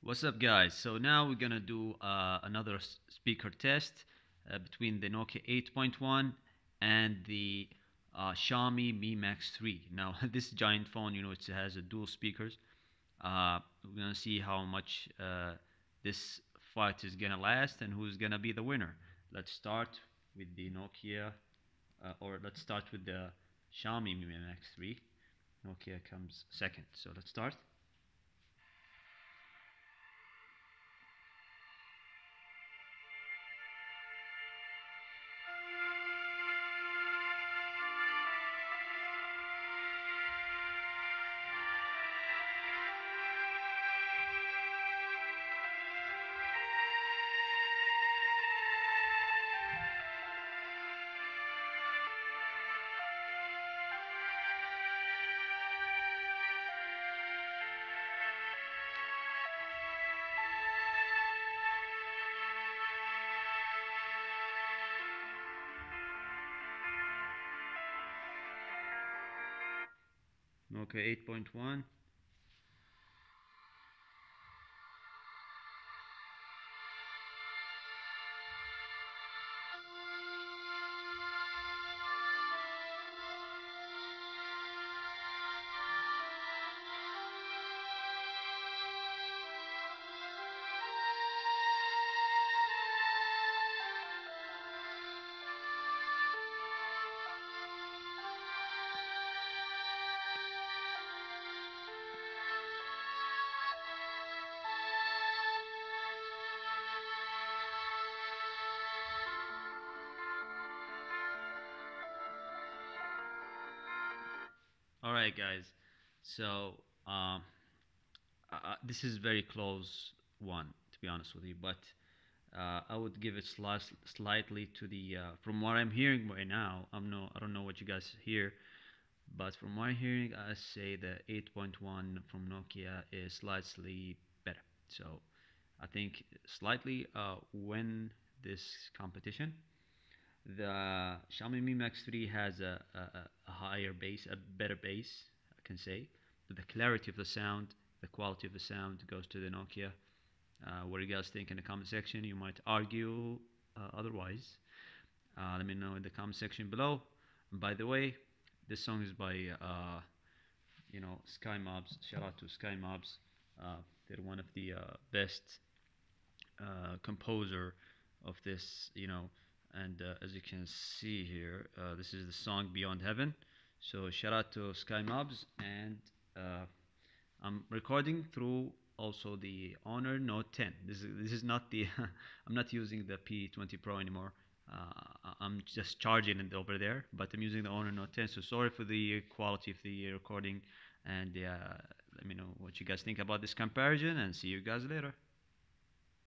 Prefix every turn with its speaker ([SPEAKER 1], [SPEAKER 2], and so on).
[SPEAKER 1] What's up guys? So now we're gonna do uh, another speaker test uh, between the Nokia 8.1 and the uh, Xiaomi Mi Max 3. Now this giant phone, you know, it has a dual speakers. Uh, we're gonna see how much uh, this fight is gonna last and who's gonna be the winner. Let's start with the Nokia, uh, or let's start with the Xiaomi Mi Max 3. Nokia comes second. So let's start. Nokia 8.1. right, guys. So uh, this is very close one, to be honest with you. But uh, I would give it sli- slightly to the. Uh, from what I'm hearing right now, I'm no, I don't know what you guys hear, but from my hearing, I say the 8.1 from Nokia is slightly better. So I think slightly uh, this competition. The Xiaomi Mi Max 3 has a, a, a higher bass, a better bass, I can say. But the clarity of the sound, the quality of the sound goes to the Nokia. Uh, what do you guys think in the comment section? You might argue uh, otherwise. Uh, let me know in the comment section below. And by the way, this song is by uh, you know Sky Mobs. Shout out to Sky Mobs. Uh, they're one of the uh, best composer of this, you know. And uh, as you can see here, uh, this is the song Beyond Heaven. So shout out to Sky Mobs, and uh, I'm recording through also the Honor Note 10. This is this is not the I'm not using the P20 Pro anymore. Uh, I'm just charging it over there, but I'm using the Honor Note 10. So sorry for the quality of the recording, and uh, let me know what you guys think about this comparison, and see you guys later.